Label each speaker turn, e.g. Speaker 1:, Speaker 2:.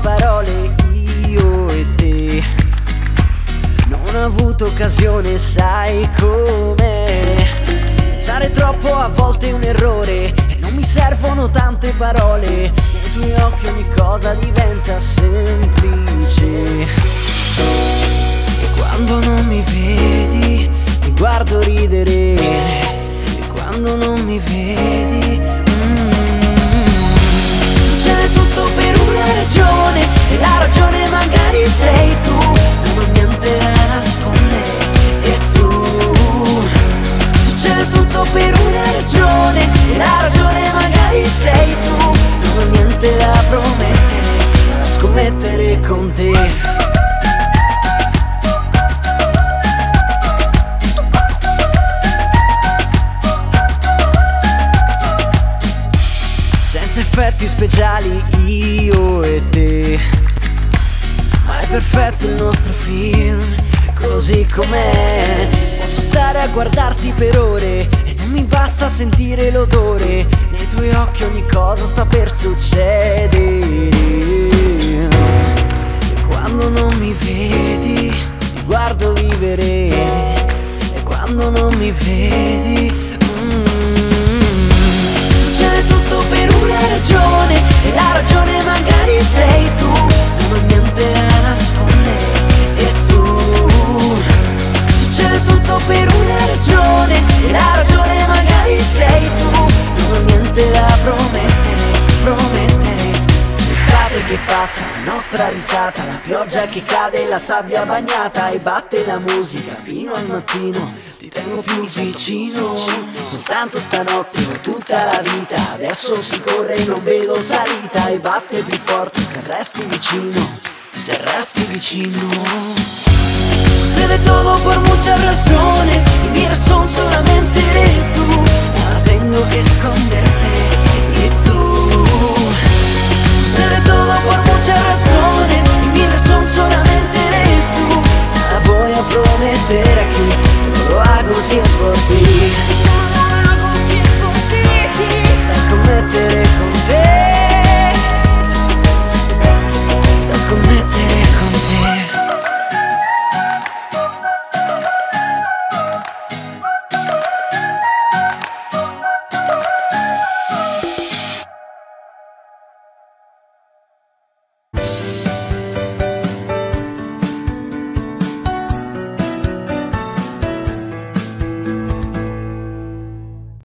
Speaker 1: parole io e te. Non ho avuto occasione, sai com'è Pensare troppo a volte è un errore E non mi servono tante parole. Nei tuoi occhi ogni cosa diventa semplice. E quando non mi vedi mi guardo ridere. E quando non mi vedi scommettere con te. Senza effetti speciali io e te. Ma è perfetto il nostro film Così com'è. Posso stare a guardarti per ore E non mi basta sentire l'odore. Nei tuoi occhi ogni cosa sta per succedere mi vedi? Mm, Succede tutto per una ragione E la ragione magari sei tu. Non ho niente da nascondere E tu. Succede tutto per una ragione E la ragione magari sei tu. Non ho niente da promettere Promettere. L'estate che passa, la nostra risata La pioggia che cade, la sabbia bagnata E batte la musica fino al mattino. Ti tengo più vicino. Soltanto stanotte per tutta la vita. Adesso si corre e non vedo salita. E batte più forte se resti vicino Se resti vicino. Sucede todo por